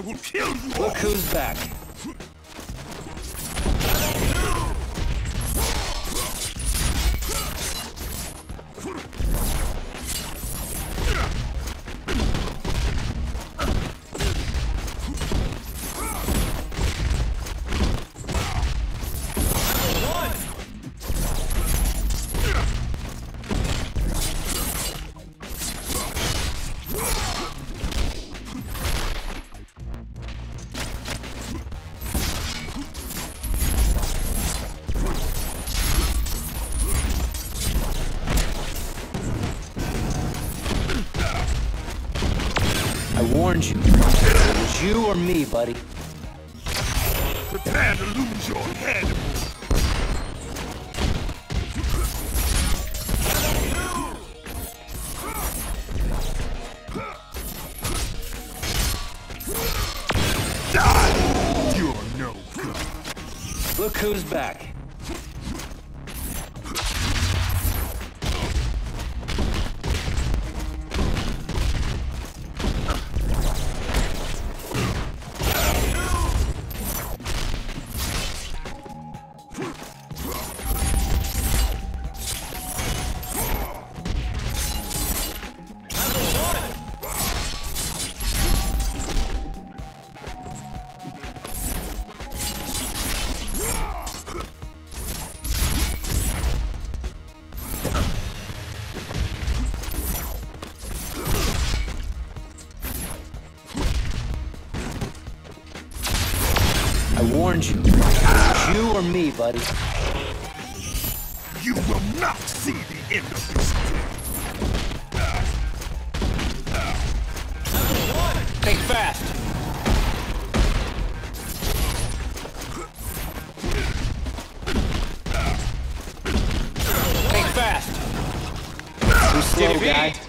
will kill you all. Look who's back. I warned you. It was you or me, buddy. Prepare to lose your head. Die! You're no good. Look who's back. Warned you. It was you or me, buddy. You will not see the end of this day. Think fast. Think fast. Too slow, guy.